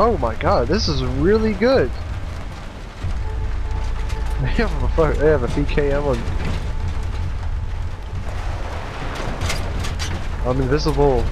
Oh my god, this is really good. They have a fuck, they have a PKM on. I'm invisible.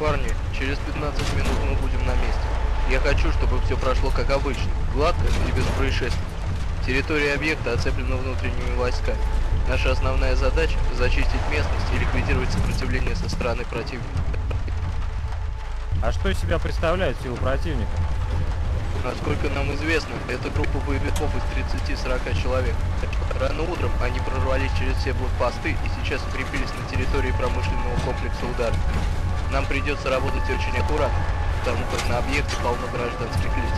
Парни, через 15 минут мы будем на месте. Я хочу, чтобы все прошло как обычно, гладко и без происшествий. Территория объекта оцеплена внутренними войсками. Наша основная задача – зачистить местность и ликвидировать сопротивление со стороны противника. А что из себя представляет силу противника? Насколько нам известно, это группа боевиков из 30-40 человек. Рано утром они прорвались через все блокпосты и сейчас укрепились на территории промышленного комплекса удара. Нам придется работать очень аккуратно, потому как на объекте полно гражданских лиц.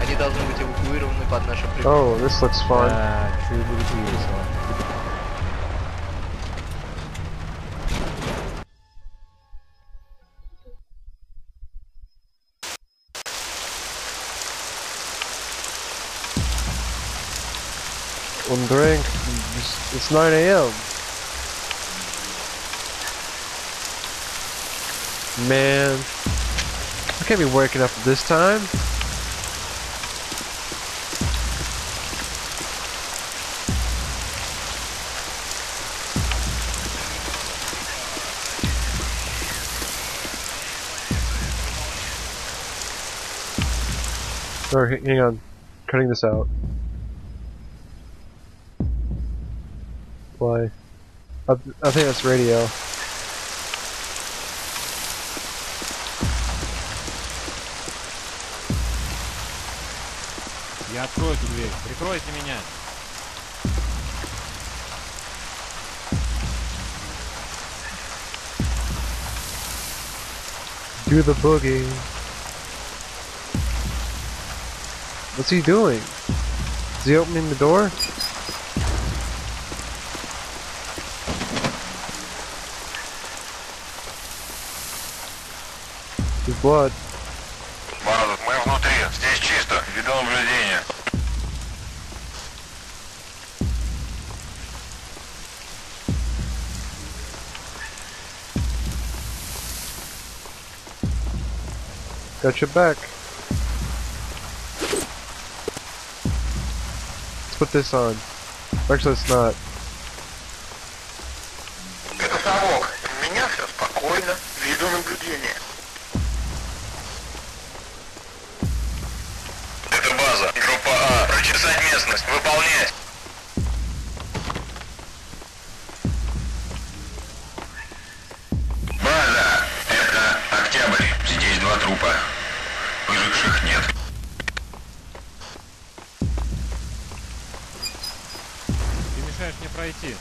Они должны быть эвакуированы под нашим прикрытием. Oh, this looks fun. А, чую, будет весело. One drink. It's 9 a.m. Man, I can't be waking up this time. Sorry, hang on. Cutting this out. Why? I, I think that's radio. Я открою эту дверь. Прикройте меня. Do the boogie. What's he doing? Is he opening the door? His blood. База, мы внутри. Здесь чисто. Веду наблюдение. Got your back. Let's put this on. Actually, it's not. Пройти.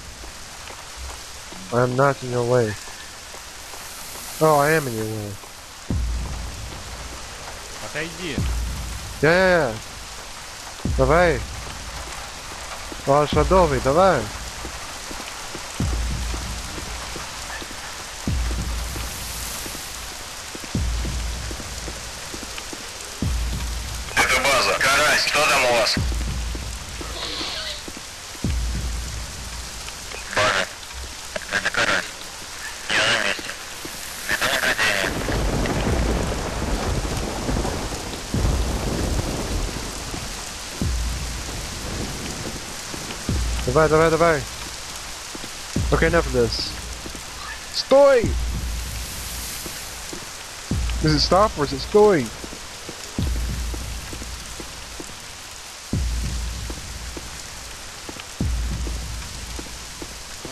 I'm not in your way. Oh, I am in your way. Отойди. Yeah, yeah, yeah. Давай. О, Шадовый, давай. Это база. Карась, что там у вас? База. Это Карась. Я на месте. Веду наблюдение. Давай, давай, давай. Okay, enough of this. Стой! Is it stop or is it стой?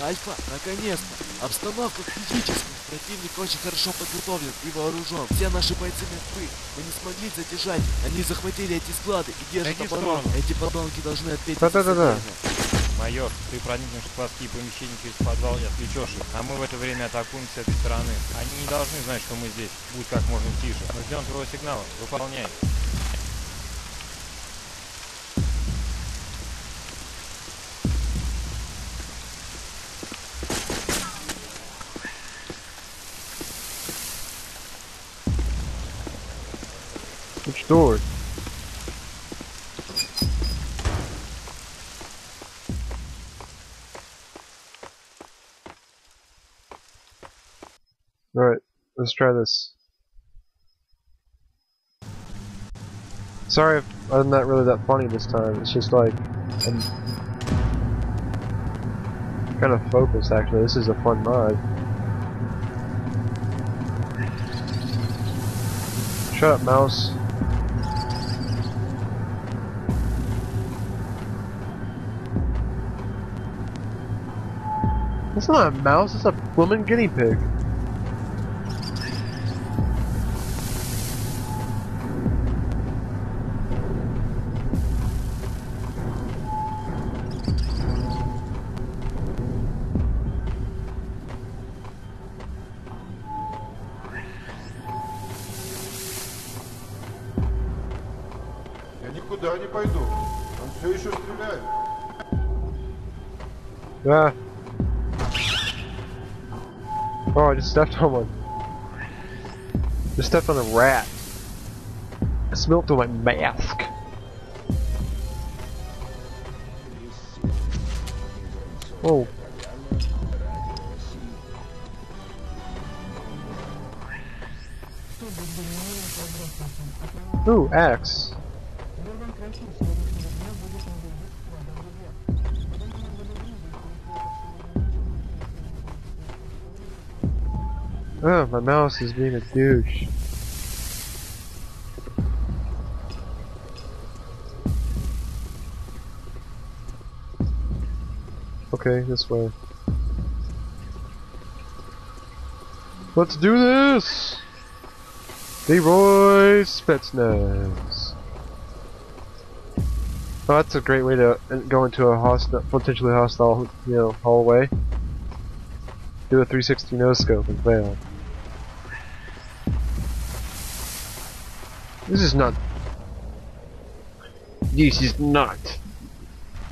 Альфа, наконец-то! Обстановка критическая. Противник очень хорошо подготовлен и вооружен. Все наши бойцы мертвы. Мы не смогли задержать. Они захватили эти склады и держат в оборону. Эти подонки должны ответить. Да-да-да-да. Майор, ты проникнешь в складские помещения через подвал и отвлечешь их, а мы в это время атакуем с этой стороны. Они не должны знать, что мы здесь. Будь как можно тише. Мы ждем твоего сигнала. Выполняй. Which Let's try this. Sorry I'm not really that funny this time. It's just like I'm kind of focused actually. This is a fun mod. Shut up, mouse. That's not a mouse, It's a woman guinea pig. никуда не пойду. Он все еще стреляет. Ah. Oh, I just stepped on one. Just stepped on a rat. I smelled through my mask. Oh. Ooh, axe. Oh, my mouse is being a douche. Okay, this way. Let's do this! Leroy Spetsnaz. Oh, that's a great way to uh, go into a hostile, potentially hostile, you know, hallway. Do a 360 no scope and fail. This is not. This is not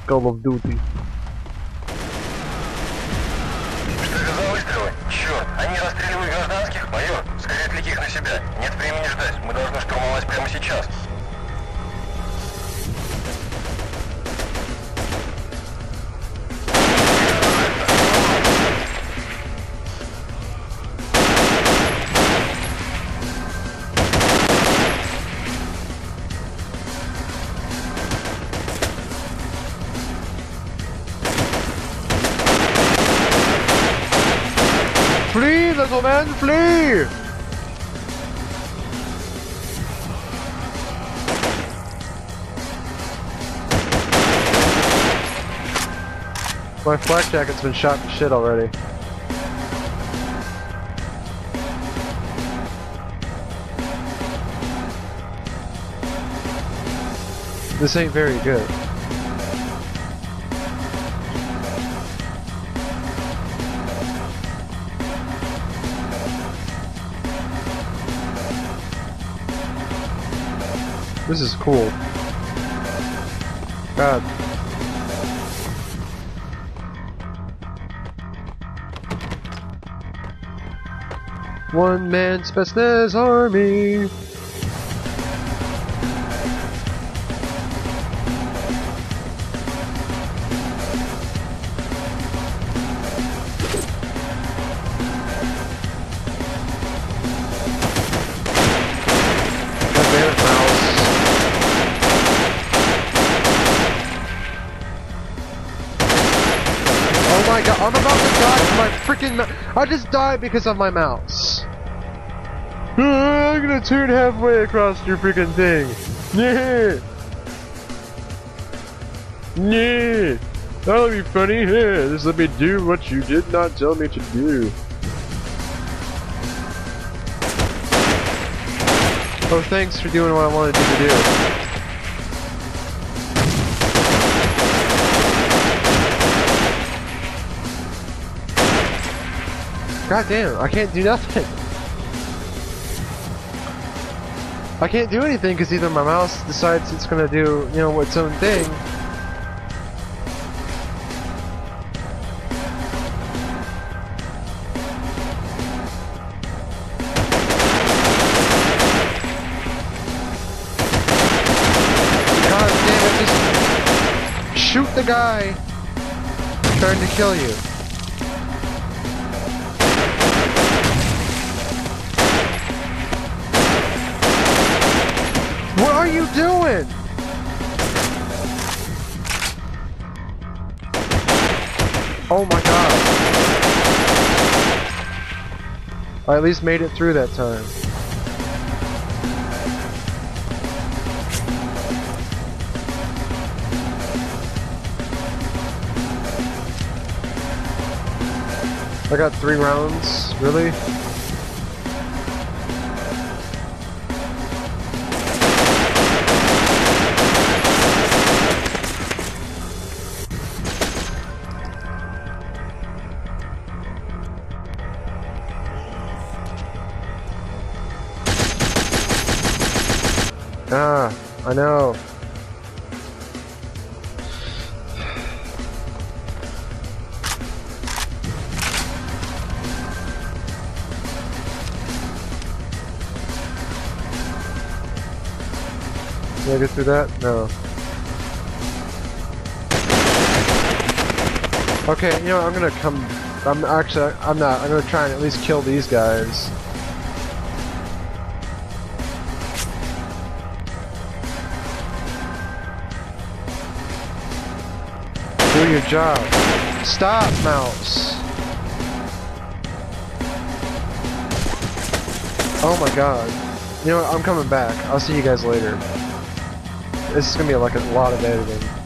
Call of Duty. Что это за выстрелы? Черт, они расстреливают гражданских? Майор, скорее отвлеки их на себя. Нет времени ждать. Мы должны штурмовать прямо сейчас. Flee, little man, flee! My flak jacket's been shot to shit already. This ain't very good. This is cool. God. One man Spetsnaz army. I'm about to die from my freaking I just died because of my mouse. I'm gonna turn halfway across your freaking thing. Yeah. Yeah. That'll be funny. Yeah. Just let me do what you did not tell me to do. Oh, thanks for doing what I wanted you to do. God damn, I can't do nothing. I can't do anything because either my mouse decides it's gonna do, you know, its own thing. God damn it, just shoot the guy trying to kill you. Are you doing? Oh my god. I at least made it through that time. I got three rounds, really? Ah, I know. Did I get through that? No. Okay, you know, I'm gonna come. I'm actually, I'm not. I'm gonna try and at least kill these guys. Do your job. Stop, mouse. Oh my god. You know what? I'm coming back. I'll see you guys later. This is gonna be like a lot of editing.